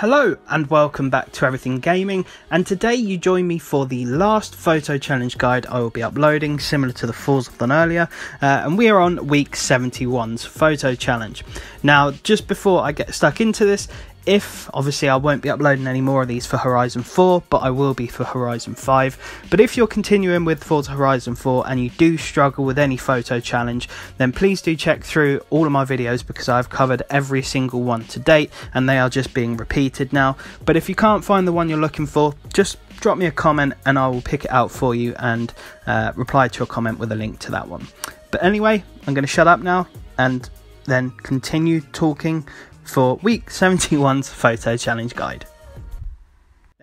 Hello and welcome back to Everything Gaming and today you join me for the last photo challenge guide I will be uploading similar to the Falls I've earlier uh, and we are on week 71's photo challenge. Now just before I get stuck into this if obviously I won't be uploading any more of these for Horizon 4, but I will be for Horizon 5. But if you're continuing with Forza Horizon 4 and you do struggle with any photo challenge, then please do check through all of my videos because I've covered every single one to date and they are just being repeated now. But if you can't find the one you're looking for, just drop me a comment and I will pick it out for you and uh, reply to your comment with a link to that one. But anyway, I'm going to shut up now and then continue talking for week 71's photo challenge guide.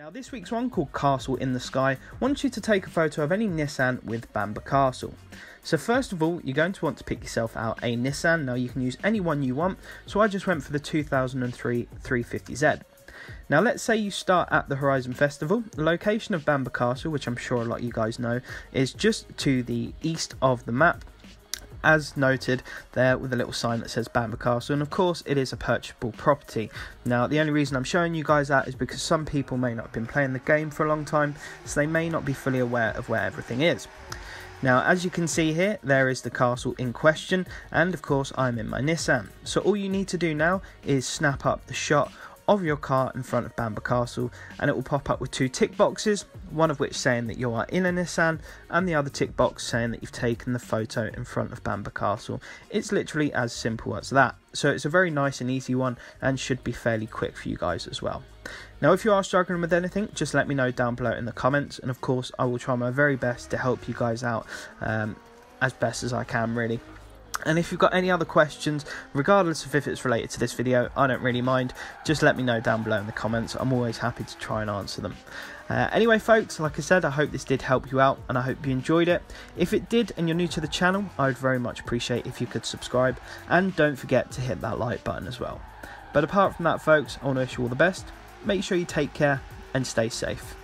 Now, this week's one called Castle in the Sky wants you to take a photo of any Nissan with Bamburgh Castle. So, first of all, you're going to want to pick yourself out a Nissan. Now, you can use any one you want, so I just went for the 2003 350Z. Now, let's say you start at the Horizon Festival. The location of Bamburgh Castle, which I'm sure a lot of you guys know, is just to the east of the map as noted there with a little sign that says Bamburgh Castle, and of course it is a purchasable property. Now, the only reason I'm showing you guys that is because some people may not have been playing the game for a long time, so they may not be fully aware of where everything is. Now, as you can see here, there is the castle in question, and of course, I'm in my Nissan. So, all you need to do now is snap up the shot of your car in front of Bamburgh Castle and it will pop up with two tick boxes, one of which saying that you are in a Nissan and the other tick box saying that you've taken the photo in front of Bamburgh Castle. It's literally as simple as that. So it's a very nice and easy one and should be fairly quick for you guys as well. Now if you are struggling with anything, just let me know down below in the comments and of course I will try my very best to help you guys out um, as best as I can really. And if you've got any other questions, regardless of if it's related to this video, I don't really mind. Just let me know down below in the comments. I'm always happy to try and answer them. Uh, anyway, folks, like I said, I hope this did help you out and I hope you enjoyed it. If it did and you're new to the channel, I would very much appreciate if you could subscribe and don't forget to hit that like button as well. But apart from that, folks, I want to wish you all the best. Make sure you take care and stay safe.